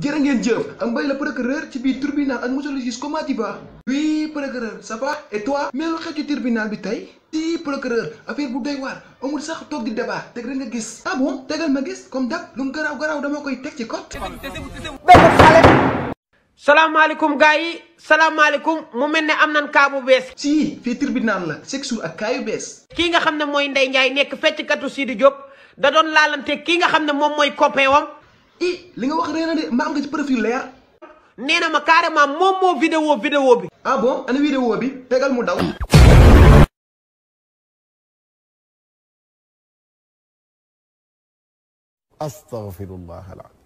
jërë ngeen jëf mbay la procureur ci biir tribunal ak monsieur le juge vas oui procureur ça va et toi mais lu xew ci tribunal bi tey si procureur affaire bu doy waar amul sax toog di débat teg rek nga gis. Ah bon tegal ma gis. Comme dab lu mu garaaw garaaw dama koy teg ci code salaamaaleykum gars yi salaamaaleykum mu mel ne am nan kaa bu bees si fii tribunal la chaque jour ak kaayu bees kii nga xam ne mooy Ndeye Ndiaye nekk fecckatu Sidi Diop da doon laalante kii nga xam ne moom mooy copain wam i li nga wax reena de mba am nga ci preuve yu ya. leer ma carrément moom moo vidéo vidéo bi. Ah bon ana vidéo bi tegal mu daw. Astaghfirullah alazim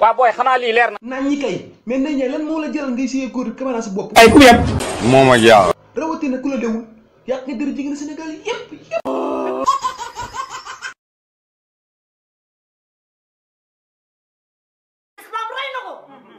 waa booy xanaa lii leer na. Naan ñi kay mais nañ ñe lan mo la jël ngay siyee góor caméra sa bop ay ku yeb yap. la dewul yaq ni dir senegal yeb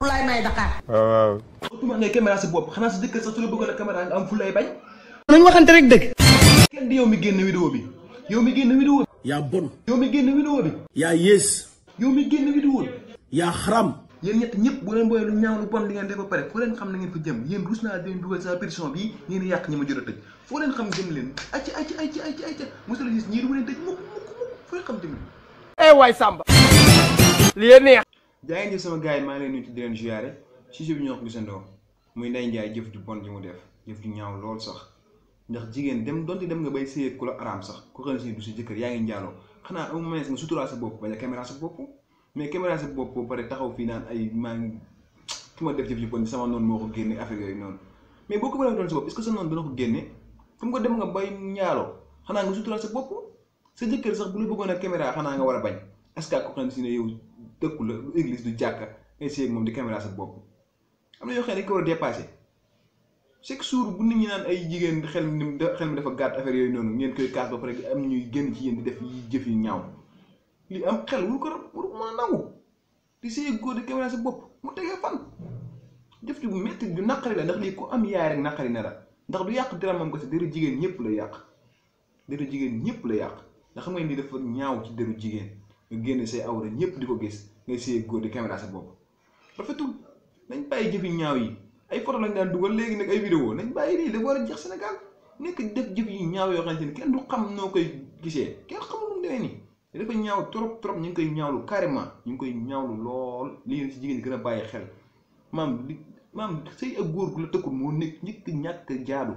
laay may Dakar waaw otuma ngay caméra sa bopp xanaa sa jëkkër sax su la bëggoon a caméra nga am fulay bañ nañ waxante rek dëgg kenn di yow mi génn vidéo bi yow mi génn vidéo bi yaa bon yow mi génn vidéo bi. Yaa yées yow mi génn vidéo bi yaa xaram yéen ñett ñëpp bu leen booyee lu ñaaw lu bon li ngeen def ba pare foo leen xam na ngeen fa jëm yéen rus naa leen dugal sa prison bi. Ngeen yàq ñi ma jot a tëj foo leen xam jëm leen acca acca acca acca acca monsieur le ñii du ma leen tëj mukk mukk mukk foo leen xam jëm leen eh waay Samba lii neex jaa ngeen jëf sama gars yi maa ngi leen nuyu di leen ziare. Sujet bi ñoo ko gisandoo. Muy Ndeye jëf ju bon ji mu def ju ñaaw lool sax. Ndax jigéen dem donte dem nga bay séyee ku la araam sax ku xam si du sa jëkkër yaa ngi njaaloo. Xanaa au moins nga suturaal sa bopp bañ a caméra sa bopp. Mais caméra sa bopp ba ay ma def jëf ju sama noonu moo ko génne affaire yooyu mais boo ko bëggoon doon sa bopp comme que dem nga bay njaaloo. Xanaa nga suturaal sa bopp. Sa jëkkër sax bu la bëggoon a caméra xanaa nga war a bañ. Est-ce que ko xam si ne yow dëkku la lu église du jàkka ngay ak moom di caméra sa bopp. Am na yoo xam ne dañ ko war a bu nit ñi naan ay jigéen xel mi dafa gàtt affaire yooyu noonu ngeen koy kaas ba pare am ñuy génn ci yéen di def yi jëf yu ñaaw. Li am xel wuru ko wuru ko mën a nangu. Di séy góor di caméra sa bopp mu tegee fan. Jëf ju métti du naqari la ndax lii ku am yaay rek naqari na la. Ndax du yàq dara moom ko si deru jigéen ñëpp la yàq. Deru jigéen ñëpp la yàq. Ndax xam nga ni dafa ñaaw ci deru jigéen. Nga génne say awra ñëpp di ko gis ngay séy góor di caméra sa bopp. Rafetul. Nañ bàyyi jëfi ñaaw yi. Ay photo lañ daan dugal léegi nag ay vidéo. Nañ bàyyi lii dafa war a jeex Sénégal. Nekk def jëf yi ñaaw yoo xamante ni kenn du xam noo koy gisee. Kenn xamul mu dafa ñaaw trop trop. Ñu ngi koy ñaawlu carrément. Ñu ngi koy ñaawlu lool. Lii si jigéen ñi gën a bàyyi xel. Maam li ak góor gu la tëkkul moo nekk njëkk ñàkk jaadu.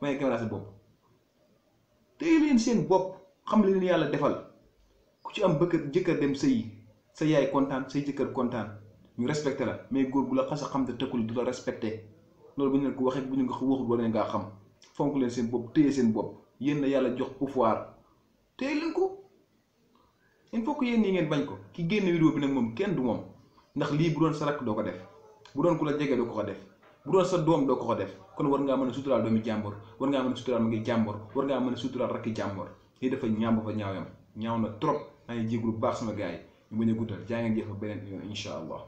Waaye caméra sa bopp. Téye leen seen bopp. Xam leen yàlla defal. Ku ci am bëkkër jëkkër dem sëyi. Sa yaay kontaan say jëkkër kontaan. Ñu respecté la. Mais góor gu la xas a xam te tëkkul du la respecté. Loolu bu ñu ko waxee bu ñu ko waxul wala ngaa xam. Fonk leen seen bopp téye seen bopp. Yéen la yàlla jox pouvoir. Téye leen ko. Il faut que yéen ngeen bañ ko. Ki génn vidéo bi nag moom kenn du moom. Ndax lii bu doon sa rakk doo ko def. Bu doon ku la jege doo ko ko def. Bu doon sa doom doo ko ko def. Kon war ngaa mën a suturaal doomi jàmbor war ngaa mën a suturaal ngi jàmbor war ngaa mën a rakki jàmbor dafa fa ñaawam ñaaw na trop maa ngi jéglu bu baax sama gars yi ñu bañ a guddal jaa ngeen jëf beneen yoon incha allah.